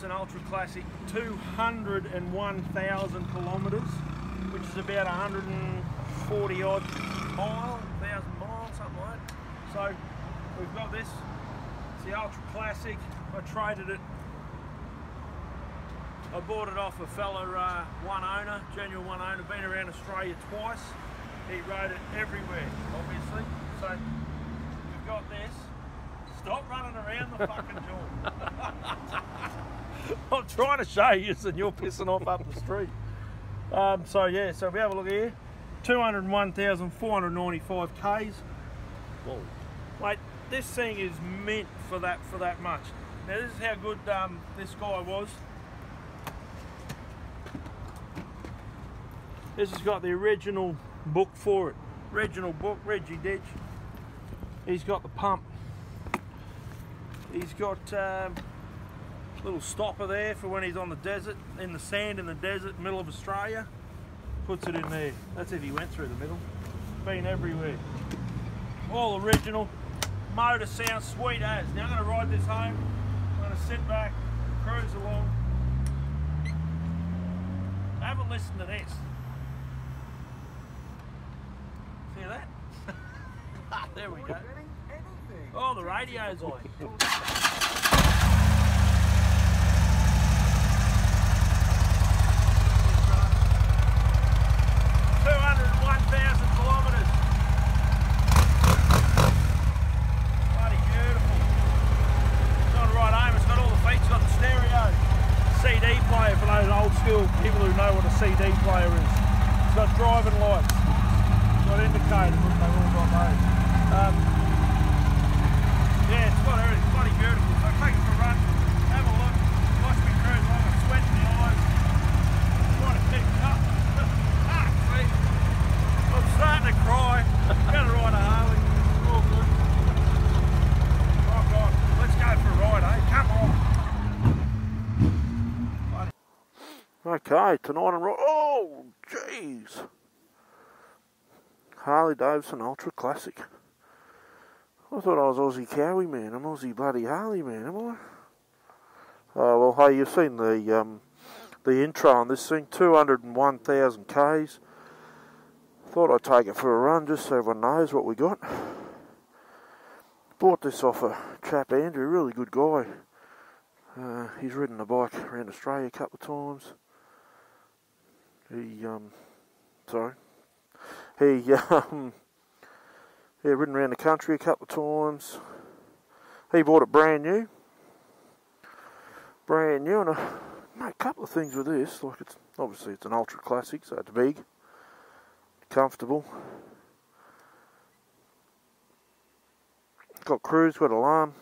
Harley Davidson Ultra Classic, 201,000 kilometres, which is about 140 odd mile, 1,000 miles, something like that. So we've got this, it's the Ultra Classic. I traded it I bought it off a fellow uh, one owner, genuine one owner, been around Australia twice. He rode it everywhere, obviously. So we've got this. Stop running around the fucking joint. I'm trying to show you and you're pissing off up the street. Um, so yeah, so if we have a look here. 201,495 Ks. Whoa. Mate, this thing is meant for that for that much. Now this is how good um, this guy was. This has got the original book for it. Original book, Reggie Ditch. He's got the pump. He's got um, little stopper there for when he's on the desert, in the sand in the desert, middle of Australia. Puts it in there. That's if he went through the middle. Been everywhere. All original. Motor sounds sweet as. Now I'm going to ride this home. I'm going to sit back, cruise along. I haven't listened to this. See that? There we go. Oh, the radio's on. Bloody beautiful. It's right. It's got all the features. Got the stereo, CD player for those old school people who know what a CD player is. It's got driving lights. It's got indicators. They've all got those. Um, yeah, it's got everything. Bloody beautiful. So take it for a run. Have a look. Watch me cruise along. I'm sweating my eyes. Trying to keep it up. ah, see. Starting to cry. Gonna ride a Harley. All good. Rock on. Let's go for a ride, eh? Come on. Okay, tonight I'm. Oh, jeez. Harley Davidson Ultra Classic. I thought I was Aussie Kawiman. I'm Aussie bloody Harley man, am I? Oh well, hey, you've seen the um, the intro on this thing. Two hundred and one thousand k's. Thought I'd take it for a run just so everyone knows what we got. Bought this off a chap Andrew, really good guy. Uh, he's ridden the bike around Australia a couple of times. He, um, sorry. He, um, yeah, ridden around the country a couple of times. He bought it brand new. Brand new, and a, mate, a couple of things with this. Like, it's obviously it's an ultra classic, so it's big, comfortable. Got cruise, got alarm.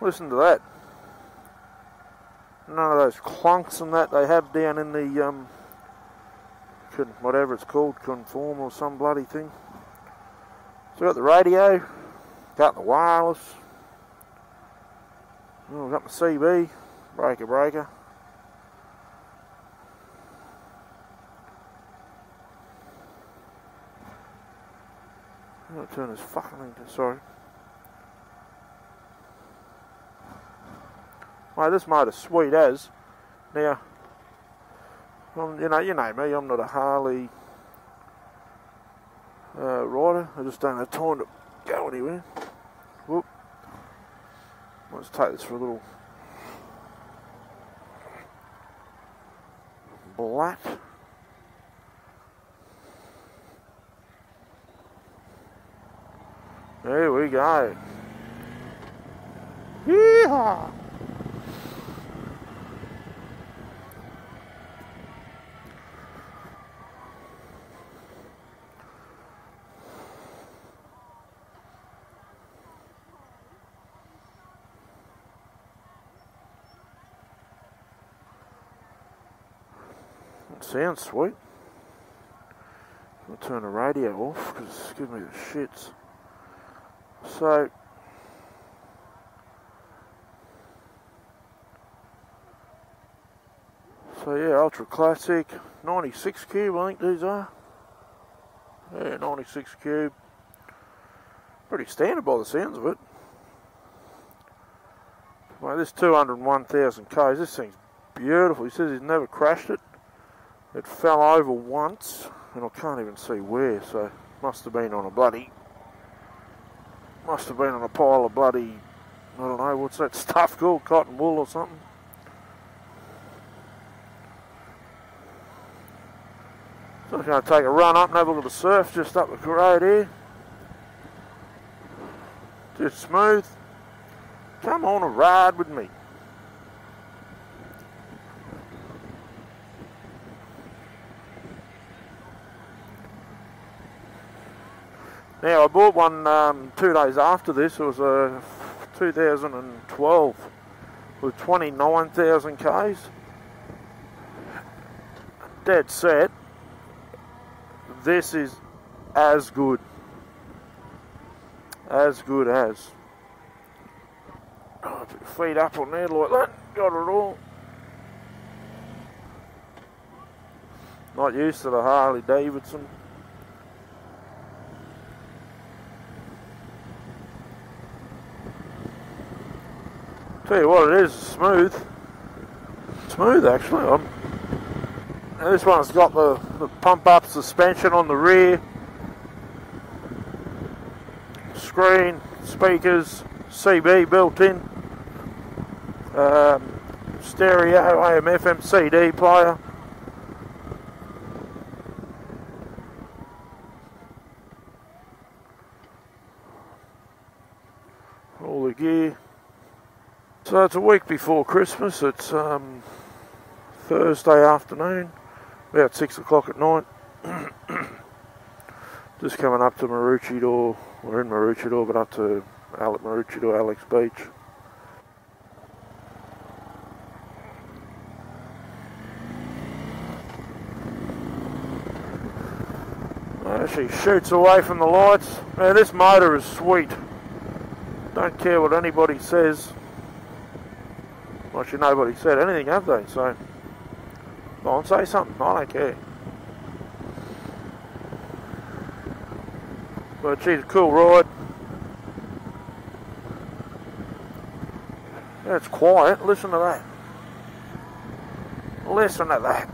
Listen to that. None of those clunks and that they have down in the um, whatever it's called, conform or some bloody thing. So got the radio, got the wireless. Oh, got my CB, breaker breaker. I'm turn this fucking sorry. Mate, this motor's sweet as. Now, um, you know, you know me. I'm not a Harley uh, rider. I just don't have time to go anywhere. Whoop. Let's take this for a little black. There we go. Yeehaw! It sounds sweet. I'll turn the radio off because it's giving me the shits. So, So yeah, Ultra Classic, 96 cube I think these are. Yeah, 96 cube. Pretty standard by the sounds of it. Well, this 201,000 Ks, this thing's beautiful. He says he's never crashed it. It fell over once, and I can't even see where, so must have been on a bloody, must have been on a pile of bloody, I don't know, what's that stuff called, cotton wool or something. So I'm going to take a run up and have a look at the surf just up the road here. Just smooth. Come on a ride with me. Now I bought one um, two days after this. It was a 2012 with 29,000 Ks. Dead set. This is as good. As good as. Oh, feet up on there like that. Got it all. Not used to the Harley Davidson. Tell you what, it is smooth. Smooth, actually. I'm, this one's got the, the pump up suspension on the rear. Screen, speakers, CB built in. Um, stereo, AM, FM, CD player. All the gear. So it's a week before Christmas. It's um, Thursday afternoon, about six o'clock at night. Just coming up to Maroochydore. We're in Maroochydore, but up to Alec Maroochydore, Alex Beach. She shoots away from the lights. Man, this motor is sweet. Don't care what anybody says. Actually, nobody said anything, have they? So, go on, say something. I don't care. But she's a cool ride. Yeah, it's quiet. Listen to that. Listen to that.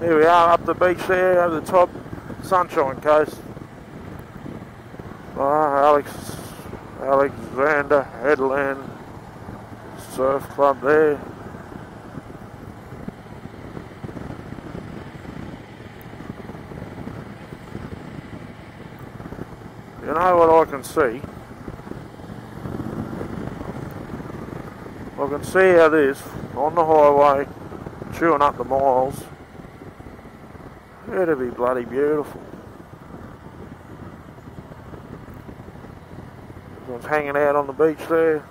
Here we are up the beach there, over the top, Sunshine Coast. Ah, Alex, Alexandra Headland Surf Club there. You know what I can see? I can see how this, on the highway, chewing up the miles, It'd be bloody beautiful. Everyone's hanging out on the beach there.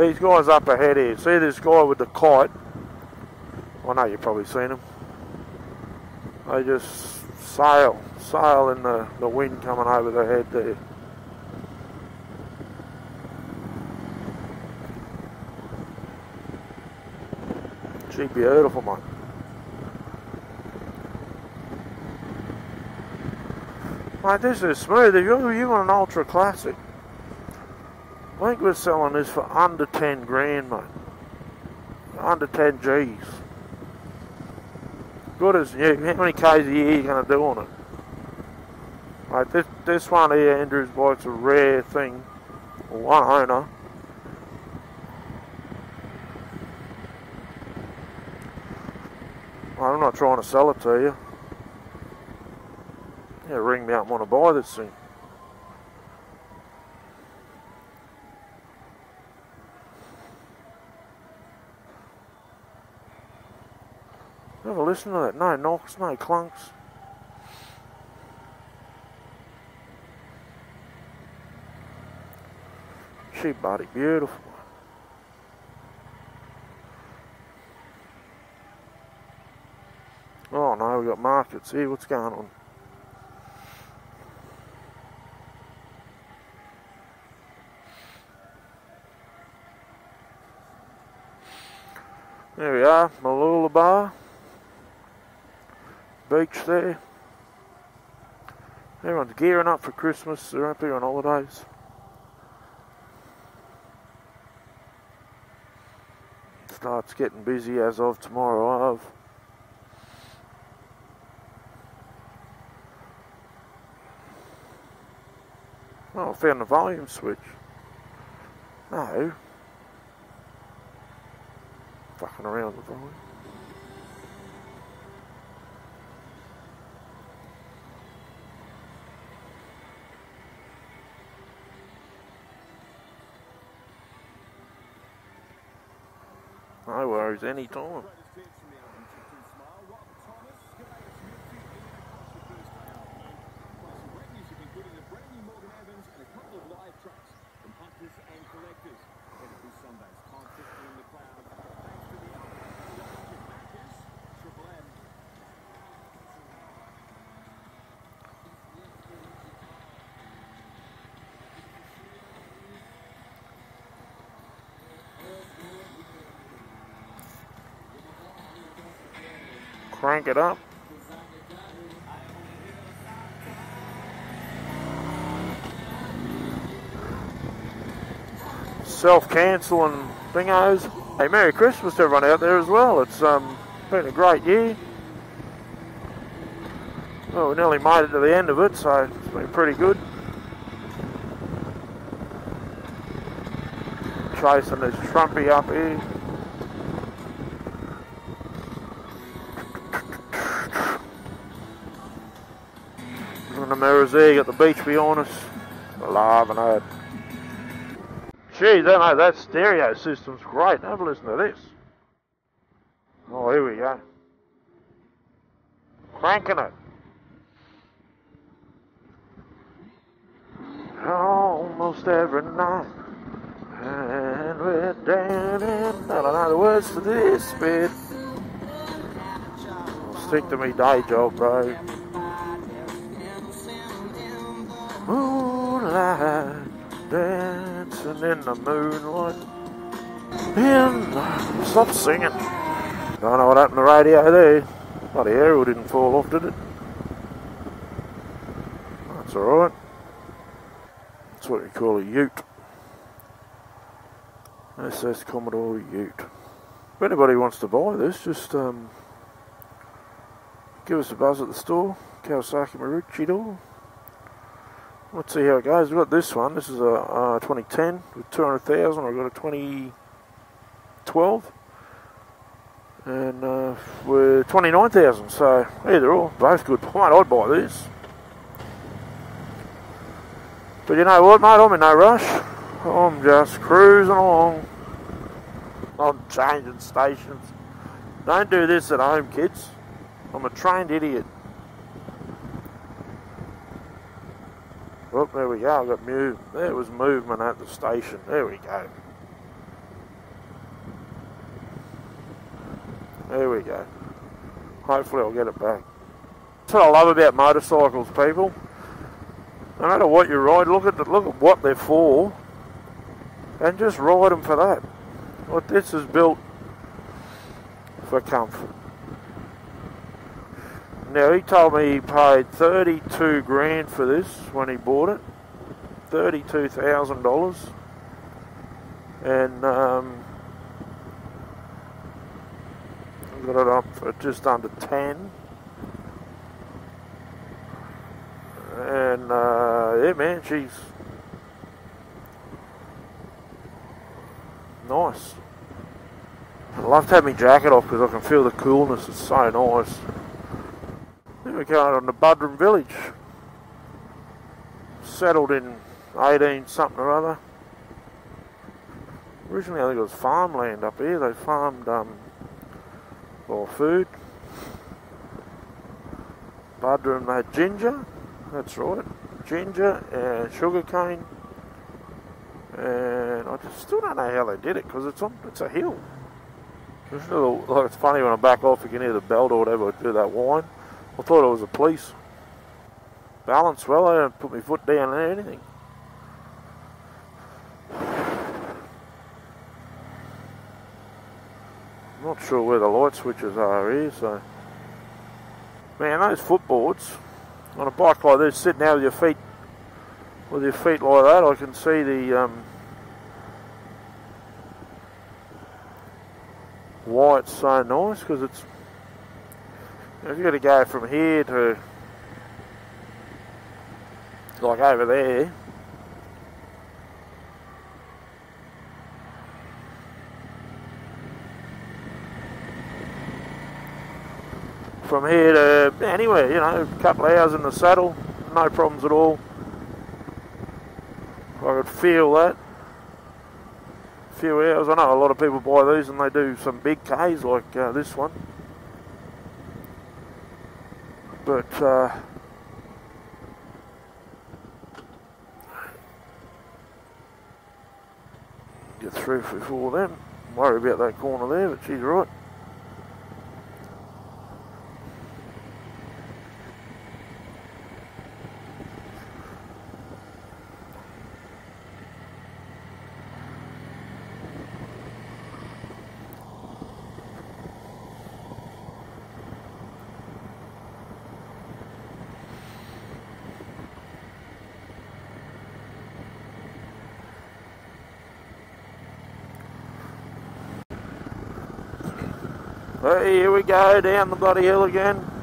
These guys up ahead here. See this guy with the kite? I know you've probably seen him. They just sail, sail in the, the wind coming over their head there. She beautiful, man. Like this is smooth. You, you want an ultra classic, I think we're selling this for under 10 grand, mate. Under 10 G's. Good as new. How many Ks a year are you going to do on it? Like this, this one here, Andrew's bike's a rare thing. One owner. I'm not trying to sell it to you. Yeah, ring me up and want to buy this thing. listen to that. No knocks, no clunks. She body beautiful. Oh no, we got markets here. What's going on? There we are. Beach there. Everyone's gearing up for Christmas. They're up here on holidays. Starts getting busy as of tomorrow of. Oh, I found the volume switch. No. Fucking around with the volume. No worries, anytime. It up. Self-cancelling thingos. Hey, Merry Christmas to everyone out there as well. It's um, been a great year. Well, we nearly made it to the end of it, so it's been pretty good. Chasing this Trumpy up here. And the there, you got the beach behind us. Alive and out. Geez, I know that stereo system's great. Have a listen to this. Oh, here we go. Cranking it. Almost every night. And we're in. I don't know the words to this bit. Stick to me day job, bro. Moonlight dancing in the moonlight. And stop singing. Don't know what happened to the radio there. Bloody arrow didn't fall off, did it? That's alright. That's what we call a ute. SS Commodore Ute. If anybody wants to buy this, just um, give us a buzz at the store. Kawasaki Maroochydore. Let's see how it goes. We've got this one. This is a uh, 2010 with 200,000. I've got a 2012. And uh, we're 29,000. So either or, both good. Mate, I'd buy this. But you know what, mate? I'm in no rush. I'm just cruising along. I'm changing stations. Don't do this at home, kids. I'm a trained idiot. There we go. I got move. There was movement at the station. There we go. There we go. Hopefully, I'll get it back. That's what I love about motorcycles, people. No matter what you ride, look at the, look at what they're for, and just ride them for that. What this is built for comfort. Now he told me he paid thirty-two grand for this when he bought it, thirty-two thousand dollars, and um, got it up for just under ten. And uh, yeah, man, she's nice. I love to have my jacket off because I can feel the coolness. It's so nice. We're on the Buderim Village. Settled in 18 something or other. Originally, I think it was farmland up here. They farmed um, food. Buderim had ginger. That's right. Ginger and sugar cane. And I just still don't know how they did it because it's on it's a hill. It's, little, like it's funny when I back off, you can hear the belt or whatever do that whine. I thought it was a police. Balance well, I didn't put my foot down or anything. I'm not sure where the light switches are here, so. Man, those footboards on a bike like this, sitting out with your feet, with your feet like that, I can see the um, why it's so nice because it's. You have got to go from here to like over there. From here to anywhere, you know, a couple of hours in the saddle, no problems at all. I could feel that. A few hours. I know a lot of people buy these and they do some big Ks like uh, this one. But uh, get through before then. Worry about that corner there, but she's right. Hey, here we go down the bloody hill again.